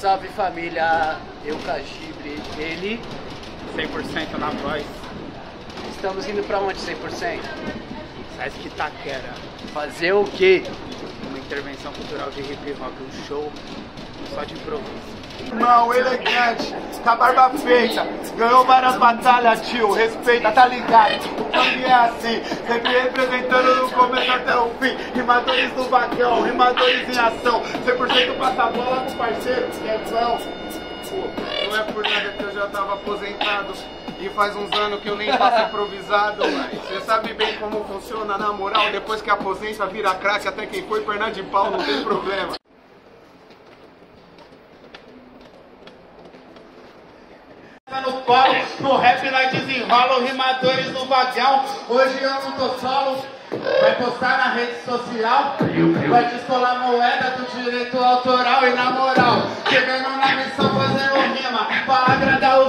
Salve família, eu Cajibre, ele. 100% na voz. Estamos indo pra onde 100%? Sesc Itaquera. Fazer o quê? Uma intervenção cultural de hip hop, um show só de improviso. Irmão, elegante, com a barba feita, ganhou várias batalhas, tio, respeita, tá ligado? O caminho é assim, sempre representando do começo até o fim. Rimadores do vagão, rimadores em ação, 100% passa a bola pro parceiro, que é vão. Pô, não é por nada que eu já tava aposentado. E faz uns anos que eu nem faço improvisado, mas Você sabe bem como funciona, na moral. Depois que aposenta, vira craque. Até quem foi perna de pau, não tem problema. No colo, no rap nós desenrola, rimadores no vagão. Hoje eu não tô solo, vai postar na rede social, vai descolar moeda do direito autoral e na moral, chegando na missão fazendo rima, para agradar os.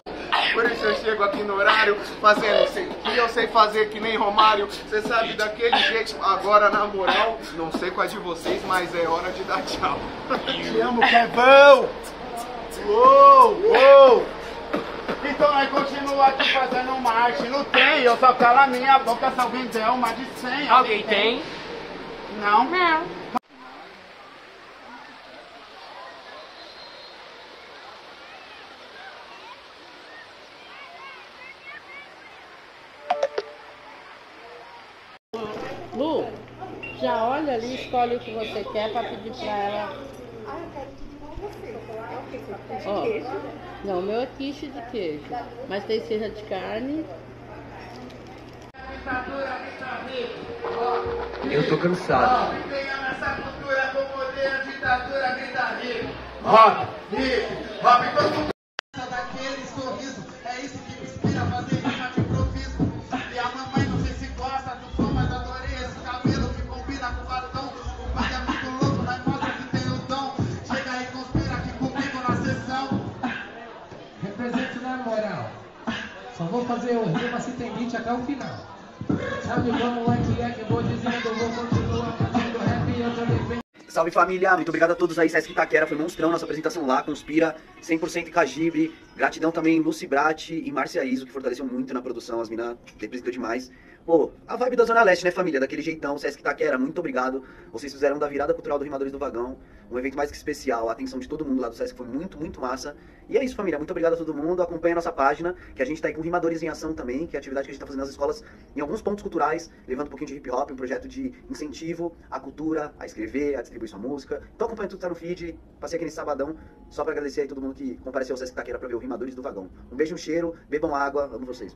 Por isso eu chego aqui no horário, fazendo isso que eu sei fazer que nem Romário. Você sabe daquele jeito, agora na moral, não sei qual é de vocês, mas é hora de dar tchau. Te amo, Kevão! Uou, uou! Então nós continuamos aqui fazendo marcha. Não tem, eu só calo a minha boca se alguém der uma de 100. Alguém tem? Não? Não. Lu, já olha ali, escolhe o que você quer para pedir para ela. É Ó, queijo? não, o meu é quiche de queijo, mas tem seja de carne. Eu tô cansado. Rock, hip, hop, todo mundo. Daquele sorriso, é isso que me inspira a fazer rima de improviso. Só vou fazer o rima se tem beat até o final. Sabe como é que é que eu vou dizendo? Eu vou continuar fazendo rap e eu também venho. Salve família, muito obrigado a todos aí, Sesc Itaquera, foi monstrão nossa apresentação lá, Conspira, 100% Cajibre, gratidão também Lucy Brat e Márcia Iso, que fortaleceu muito na produção, as minas representou demais. Pô, a vibe da Zona Leste, né família, daquele jeitão, Sesc Itaquera, muito obrigado, vocês fizeram da virada cultural do Rimadores do Vagão, um evento mais que especial, a atenção de todo mundo lá do Sesc foi muito, muito massa. E é isso família, muito obrigado a todo mundo, acompanha a nossa página, que a gente tá aí com Rimadores em Ação também, que é a atividade que a gente tá fazendo nas escolas, em alguns pontos culturais, levando um pouquinho de hip hop, um projeto de incentivo à cultura, a escrever, a distribuir sua música. Então acompanha tudo que tá no feed. Passei aqui nesse sabadão só pra agradecer aí todo mundo que compareceu ao Sesc Taqueira pra ver o Rimadores do Vagão. Um beijo, um cheiro, bebam água, amo vocês.